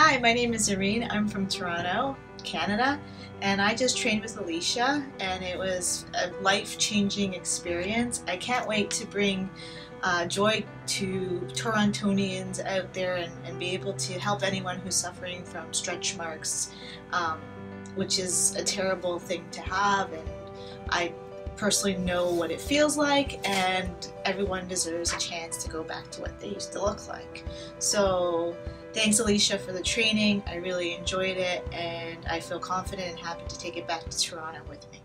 Hi, my name is Irene. I'm from Toronto, Canada, and I just trained with Alicia, and it was a life changing experience. I can't wait to bring uh, joy to Torontonians out there and, and, be able to help anyone who's suffering from stretch marks, um, which is a terrible thing to have. And I personally know what it feels like, and everyone deserves a chance to go back to what they used to look like. So, thanks, Alicia, for the training. I really enjoyed it, and I feel confident and happy to take it back to Toronto with me.